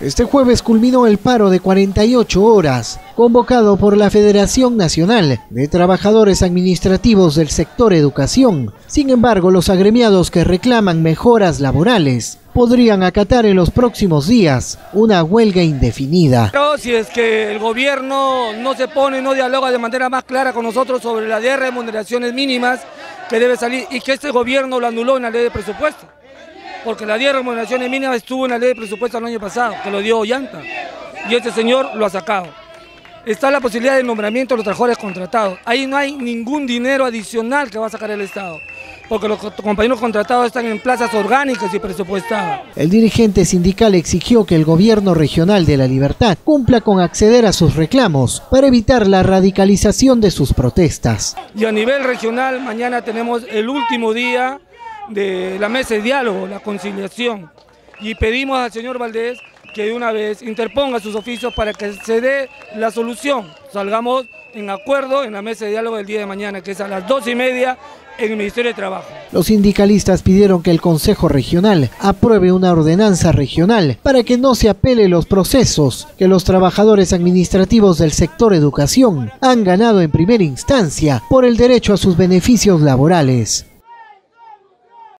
Este jueves culminó el paro de 48 horas, convocado por la Federación Nacional de Trabajadores Administrativos del Sector Educación. Sin embargo, los agremiados que reclaman mejoras laborales podrían acatar en los próximos días una huelga indefinida. Pero si es que el gobierno no se pone, no dialoga de manera más clara con nosotros sobre la de remuneraciones mínimas que debe salir y que este gobierno lo anuló en la ley de presupuesto. Porque la 10 remuneraciones mínimas estuvo en la ley de presupuesto el año pasado, que lo dio Ollanta. Y este señor lo ha sacado. Está la posibilidad de nombramiento de los trabajadores contratados. Ahí no hay ningún dinero adicional que va a sacar el Estado porque los compañeros contratados están en plazas orgánicas y presupuestadas. El dirigente sindical exigió que el gobierno regional de la Libertad cumpla con acceder a sus reclamos para evitar la radicalización de sus protestas. Y a nivel regional, mañana tenemos el último día de la mesa de diálogo, la conciliación. Y pedimos al señor Valdés que de una vez interponga sus oficios para que se dé la solución. Salgamos en acuerdo en la mesa de diálogo del día de mañana, que es a las dos y media en el Ministerio de Trabajo. Los sindicalistas pidieron que el Consejo Regional apruebe una ordenanza regional para que no se apele los procesos que los trabajadores administrativos del sector educación han ganado en primera instancia por el derecho a sus beneficios laborales.